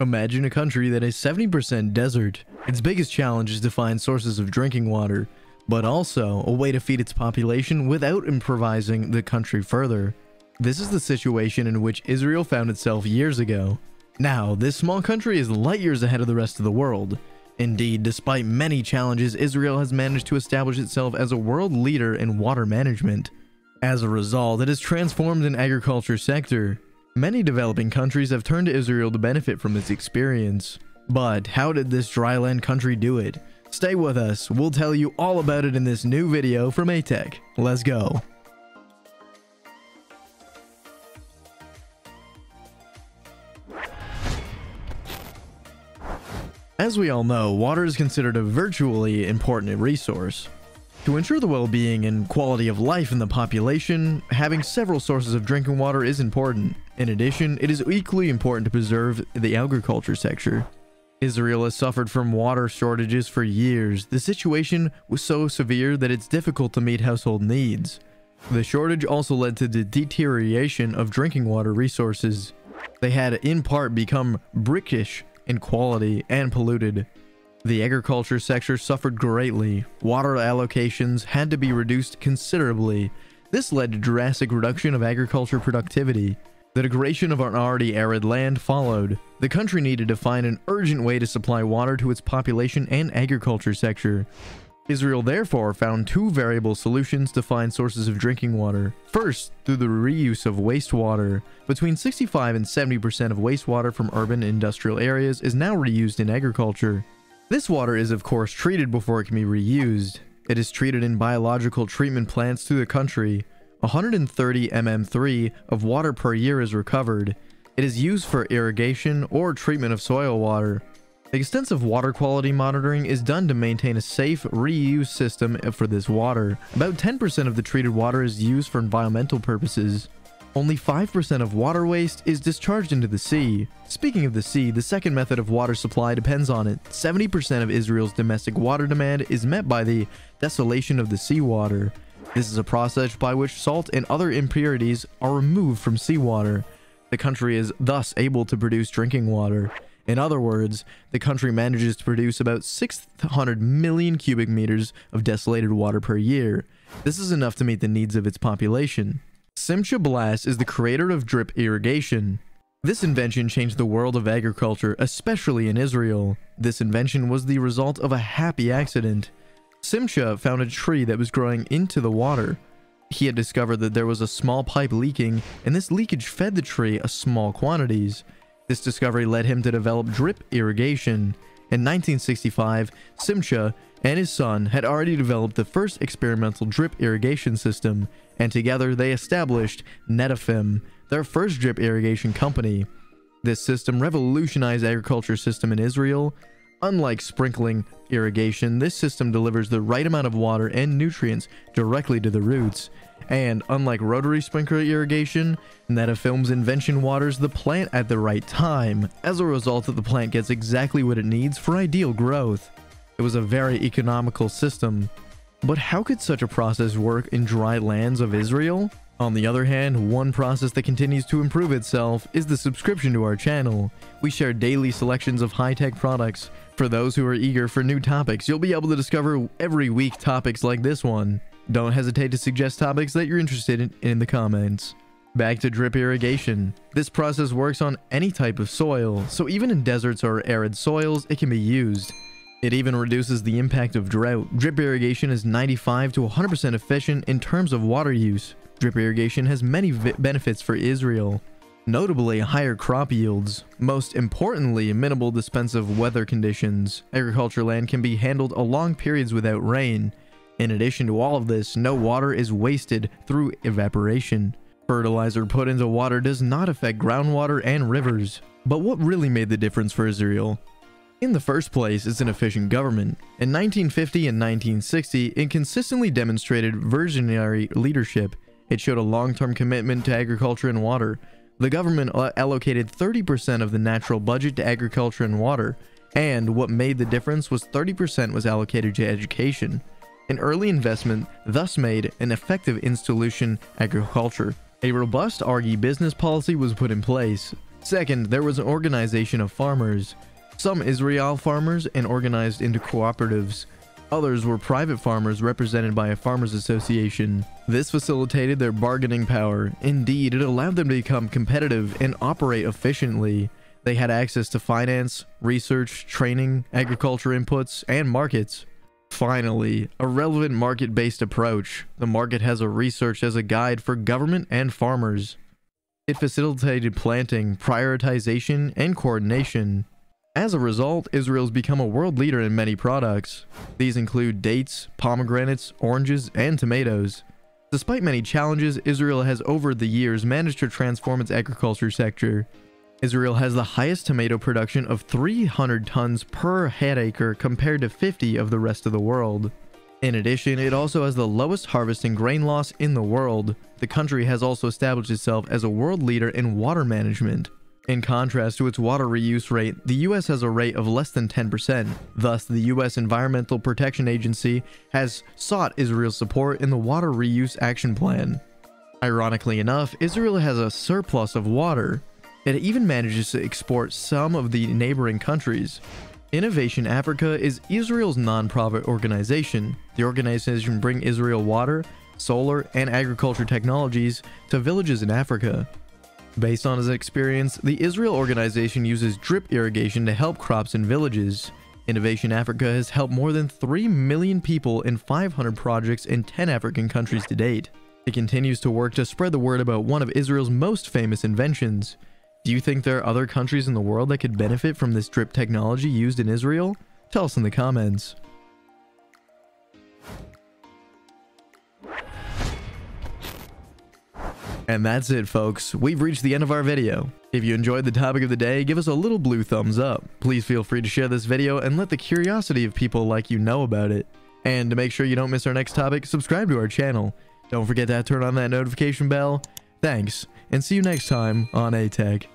Imagine a country that is 70% desert. Its biggest challenge is to find sources of drinking water, but also a way to feed its population without improvising the country further. This is the situation in which Israel found itself years ago. Now, this small country is light years ahead of the rest of the world. Indeed, despite many challenges, Israel has managed to establish itself as a world leader in water management. As a result, it has transformed an agriculture sector. Many developing countries have turned to Israel to benefit from its experience. But how did this dryland country do it? Stay with us, we'll tell you all about it in this new video from aTech. Let's go. As we all know, water is considered a virtually important resource. To ensure the well-being and quality of life in the population, having several sources of drinking water is important. In addition, it is equally important to preserve the agriculture sector. Israel has suffered from water shortages for years. The situation was so severe that it's difficult to meet household needs. The shortage also led to the deterioration of drinking water resources. They had in part become brackish in quality and polluted. The agriculture sector suffered greatly. Water allocations had to be reduced considerably. This led to drastic reduction of agriculture productivity. The degradation of an already arid land followed. The country needed to find an urgent way to supply water to its population and agriculture sector. Israel therefore found two variable solutions to find sources of drinking water. First, through the reuse of wastewater. Between 65 and 70% of wastewater from urban industrial areas is now reused in agriculture. This water is of course treated before it can be reused. It is treated in biological treatment plants through the country. 130 mm3 of water per year is recovered. It is used for irrigation or treatment of soil water. Extensive water quality monitoring is done to maintain a safe reuse system for this water. About 10% of the treated water is used for environmental purposes. Only 5% of water waste is discharged into the sea. Speaking of the sea, the second method of water supply depends on it. 70% of Israel's domestic water demand is met by the desalination of the seawater. This is a process by which salt and other impurities are removed from seawater. The country is thus able to produce drinking water. In other words, the country manages to produce about 600 million cubic meters of desalated water per year. This is enough to meet the needs of its population. Simcha Blass is the creator of drip irrigation. This invention changed the world of agriculture, especially in Israel. This invention was the result of a happy accident. Simcha found a tree that was growing into the water. He had discovered that there was a small pipe leaking, and this leakage fed the tree a small quantities. This discovery led him to develop drip irrigation. In 1965, Simcha and his son had already developed the first experimental drip irrigation system, and together they established Netafim, their first drip irrigation company. This system revolutionized agriculture system in Israel. Unlike sprinkling irrigation, this system delivers the right amount of water and nutrients directly to the roots. And unlike rotary sprinkler irrigation, Netafim's invention waters the plant at the right time. As a result, the plant gets exactly what it needs for ideal growth. It was a very economical system. But how could such a process work in dry lands of Israel? On the other hand, one process that continues to improve itself is the subscription to our channel. We share daily selections of high-tech products. For those who are eager for new topics, you'll be able to discover every week topics like this one. Don't hesitate to suggest topics that you're interested in in the comments. Back to drip irrigation. This process works on any type of soil, so even in deserts or arid soils, it can be used. It even reduces the impact of drought. Drip irrigation is 95 to 100% efficient in terms of water use. Drip irrigation has many benefits for Israel, notably higher crop yields. Most importantly, minimal dispense of weather conditions. Agriculture land can be handled a long periods without rain. In addition to all of this, no water is wasted through evaporation. Fertilizer put into water does not affect groundwater and rivers. But what really made the difference for Israel? In the first place, it's an efficient government. In 1950 and 1960, it consistently demonstrated visionary leadership. It showed a long-term commitment to agriculture and water. The government uh, allocated 30% of the natural budget to agriculture and water, and what made the difference was 30% was allocated to education. An early investment thus made an effective institution agriculture. A robust agri business policy was put in place. Second, there was an organization of farmers. Some Israel farmers and organized into cooperatives. Others were private farmers represented by a farmers association. This facilitated their bargaining power. Indeed, it allowed them to become competitive and operate efficiently. They had access to finance, research, training, agriculture inputs, and markets. Finally, a relevant market-based approach. The market has a research as a guide for government and farmers. It facilitated planting, prioritization, and coordination. As a result, Israel's become a world leader in many products. These include dates, pomegranates, oranges, and tomatoes. Despite many challenges, Israel has over the years managed to transform its agriculture sector. Israel has the highest tomato production of 300 tons per hectare compared to 50 of the rest of the world. In addition, it also has the lowest harvest and grain loss in the world. The country has also established itself as a world leader in water management. In contrast to its water reuse rate, the US has a rate of less than 10%. Thus, the US Environmental Protection Agency has sought Israel's support in the Water Reuse Action Plan. Ironically enough, Israel has a surplus of water. It even manages to export some of the neighboring countries. Innovation Africa is Israel's non-profit organization. The organization brings Israel water, solar, and agriculture technologies to villages in Africa. Based on his experience, the Israel organization uses drip irrigation to help crops in villages. Innovation Africa has helped more than 3 million people in 500 projects in 10 African countries to date. It continues to work to spread the word about one of Israel's most famous inventions. Do you think there are other countries in the world that could benefit from this drip technology used in Israel? Tell us in the comments. And that's it folks, we've reached the end of our video. If you enjoyed the topic of the day, give us a little blue thumbs up. Please feel free to share this video and let the curiosity of people like you know about it. And to make sure you don't miss our next topic, subscribe to our channel. Don't forget to turn on that notification bell. Thanks, and see you next time on aTech.